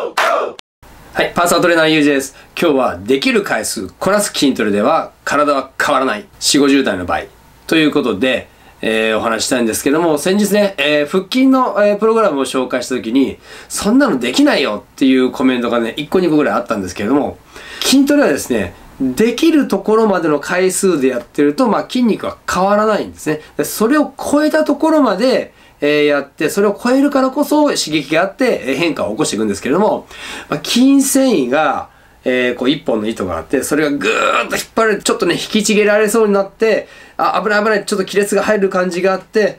はい、パーソナルトレーナー UJ です。今日はできる回数、こなす筋トレでは体は変わらない。4、50代の場合。ということで、えー、お話したいんですけども、先日ね、えー、腹筋の、えー、プログラムを紹介した時に、そんなのできないよっていうコメントがね、1個2個ぐらいあったんですけれども、筋トレはですね、できるところまでの回数でやってると、まあ、筋肉は変わらないんですね。それを超えたところまで、え、やって、それを超えるからこそ刺激があって変化を起こしていくんですけれども、まあ、筋繊維が、えー、こう一本の糸があって、それがぐーっと引っ張る、ちょっとね、引きちぎられそうになって、あ、危ない危ない、ちょっと亀裂が入る感じがあって、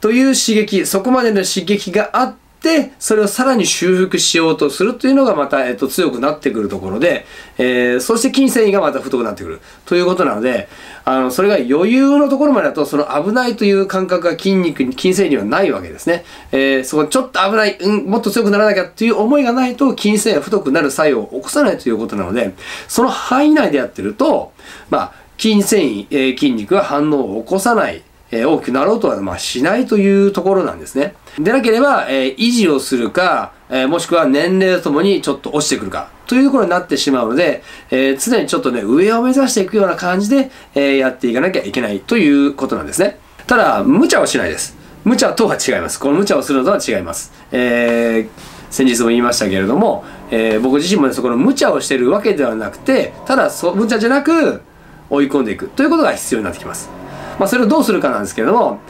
という刺激、そこまでの刺激があ、ってでそれをさらに修復しようとするというのがまた、えっと、強くなってくるところで、えー、そして筋繊維がまた太くなってくるということなのであのそれが余裕のところまでだとその危ないという感覚が筋肉に筋繊維にはないわけですね、えー、そこちょっと危ない、うん、もっと強くならなきゃっていう思いがないと筋繊維が太くなる作用を起こさないということなのでその範囲内でやってるとまあ筋繊維、えー、筋肉が反応を起こさない。えー、大きくなろうとは、まあ、しないというところなんですね。でなければ、えー、維持をするか、えー、もしくは年齢とともにちょっと落ちてくるか、というところになってしまうので、えー、常にちょっとね、上を目指していくような感じで、えー、やっていかなきゃいけないということなんですね。ただ、無茶はしないです。無茶とは違います。この無茶をするのとは違います。えー、先日も言いましたけれども、えー、僕自身もね、そこの無茶をしてるわけではなくて、ただそ、無茶じゃなく追い込んでいくということが必要になってきます。まあ、それをどうするかなんですけれども、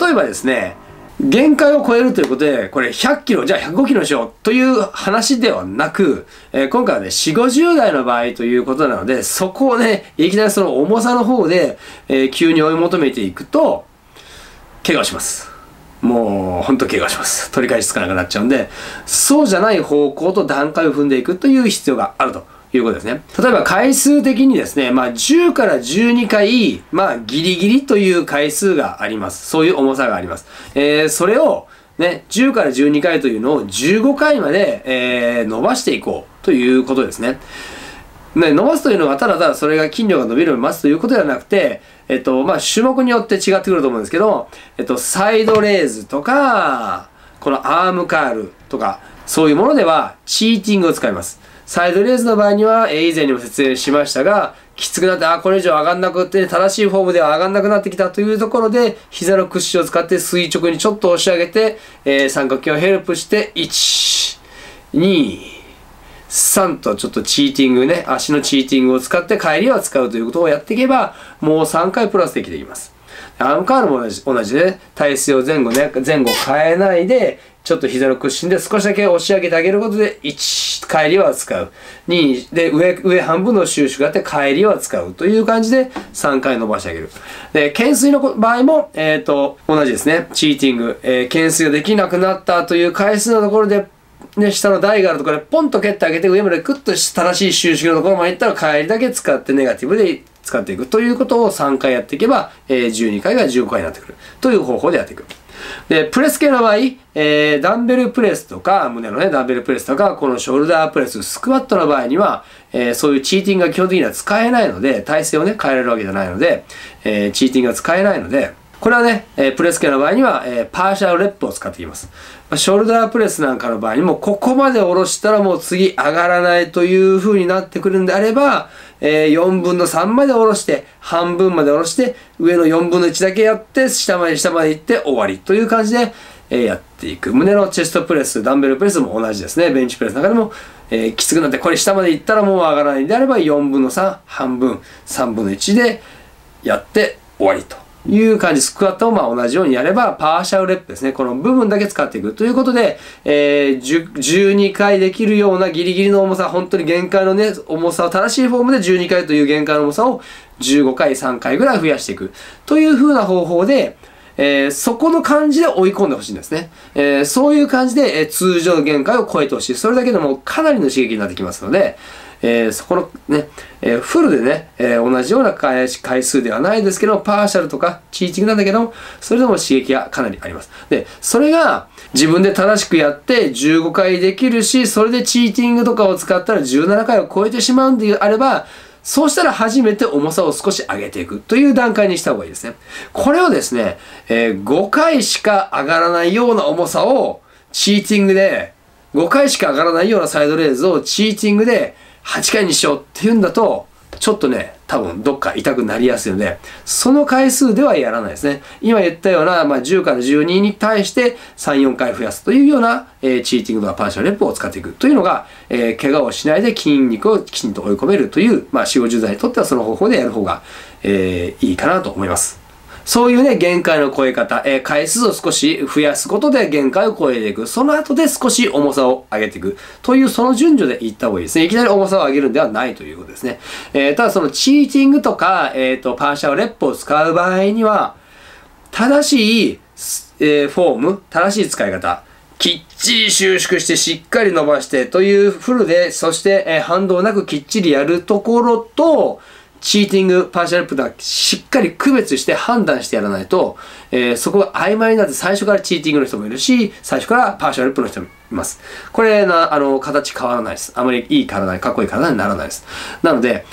例えばですね、限界を超えるということで、これ100キロ、じゃあ105キロにしようという話ではなく、えー、今回はね、4、50代の場合ということなので、そこをね、いきなりその重さの方で、えー、急に追い求めていくと、怪我をします。もう、ほんと怪我します。取り返しつかなくなっちゃうんで、そうじゃない方向と段階を踏んでいくという必要があると。いうことですね。例えば回数的にですね、まあ10から12回、まあギリギリという回数があります。そういう重さがあります。えー、それをね、10から12回というのを15回まで、えー、伸ばしていこうということですね。ね、伸ばすというのはただただそれが筋量が伸びるのを待つということではなくて、えっと、まあ、種目によって違ってくると思うんですけど、えっと、サイドレーズとか、このアームカールとか、そういうものでは、チーティングを使います。サイドレーズの場合には、え以前にも説明しましたが、きつくなって、あ、これ以上上がんなくて、正しいフォームでは上がんなくなってきたというところで、膝の屈指を使って垂直にちょっと押し上げて、えー、三角形をヘルプして、1、2、3とちょっとチーティングね、足のチーティングを使って帰りは使うということをやっていけば、もう3回プラスできていきます。アームカールも同じ同じで、体勢を前後ね、前後変えないで、ちょっと膝の屈伸で少しだけ押し上げてあげることで、1、帰りは使う。2、で、上、上半分の収縮があって帰りは使う。という感じで3回伸ばしてあげる。で、懸垂の場合も、えっ、ー、と、同じですね。チーティング、えー、懸垂ができなくなったという回数のところで、ね、下の台があるところでポンと蹴ってあげて上までクッと正しい収縮のところまでいったら帰りだけ使ってネガティブで使っていくということを3回やっていけば、えー、12回が15回になってくるという方法でやっていく。で、プレス系の場合、えー、ダンベルプレスとか、胸のね、ダンベルプレスとか、このショルダープレス、スクワットの場合には、えー、そういうチーティングが基本的には使えないので、体勢をね、変えられるわけじゃないので、えー、チーティングが使えないので、これはね、えー、プレス系の場合には、えー、パーシャルレップを使っていきます。まショルダープレスなんかの場合にも、ここまで下ろしたらもう次上がらないという風になってくるんであれば、えー、4分の3まで下ろして、半分まで下ろして、上の4分の1だけやって、下まで下まで行って終わりという感じで、え、やっていく。胸のチェストプレス、ダンベルプレスも同じですね。ベンチプレスの中でも、えー、きつくなって、これ下まで行ったらもう上がらないんであれば、4分の3、半分、3分の1でやって終わりと。いう感じ、スクワットをまあ同じようにやれば、パーシャルレップですね。この部分だけ使っていくということで、えー、12回できるようなギリギリの重さ、本当に限界のね、重さを正しいフォームで12回という限界の重さを15回、3回ぐらい増やしていくという風な方法で、えー、そこの感じで追い込んでほしいんですね。えー、そういう感じで、えー、通常の限界を超えてほしい。それだけでもかなりの刺激になってきますので、えー、そこのね、えー、フルでね、えー、同じような回数ではないですけど、パーシャルとかチーチングなんだけども、それでも刺激がかなりあります。で、それが自分で正しくやって15回できるし、それでチーティングとかを使ったら17回を超えてしまうんであれば、そうしたら初めて重さを少し上げていくという段階にした方がいいですね。これをですね、えー、5回しか上がらないような重さをチーティングで5回しか上がらないようなサイドレーズをチーティングで8回にしようっていうんだと、ちょっとね、多分どっか痛くなりやすいので、その回数ではやらないですね。今言ったような、まあ、10から12に対して3、4回増やすというような、えー、チーティングとかパンシャルレップを使っていくというのが、えー、怪我をしないで筋肉をきちんと追い込めるという、まあ、4、50代にとってはその方法でやる方が、えー、いいかなと思います。そういうね、限界の超え方、えー、回数を少し増やすことで限界を超えていく。その後で少し重さを上げていく。という、その順序でいった方がいいですね。いきなり重さを上げるんではないということですね。えー、ただそのチーティングとか、えっ、ー、と、パーシャルレップを使う場合には、正しい、え、フォーム、正しい使い方、きっちり収縮してしっかり伸ばしてというフルで、そして、え、反動なくきっちりやるところと、チーティング、パーシャルプとはしっかり区別して判断してやらないと、えー、そこが曖昧になって最初からチーティングの人もいるし、最初からパーシャルプの人もいます。これな、あの、形変わらないです。あまりいい体に、かっこいい体にならないです。なので、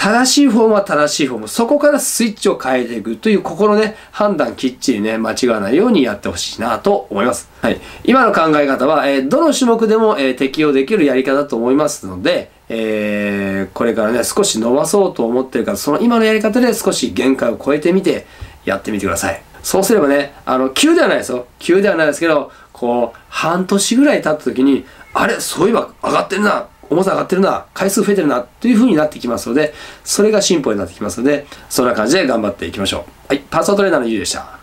正しいフォームは正しいフォーム。そこからスイッチを変えていくという、ここのね、判断きっちりね、間違わないようにやってほしいなと思います。はい。今の考え方は、えー、どの種目でも、えー、適用できるやり方だと思いますので、えー、これからね、少し伸ばそうと思ってるから、その今のやり方で少し限界を超えてみて、やってみてください。そうすればね、あの、急ではないですよ。急ではないですけど、こう、半年ぐらい経った時に、あれ、そういえば上がってるな。重さ上がってるな、回数増えてるな、という風になってきますので、それが進歩になってきますので、そんな感じで頑張っていきましょう。はい、パーソナトレーナーのゆうでした。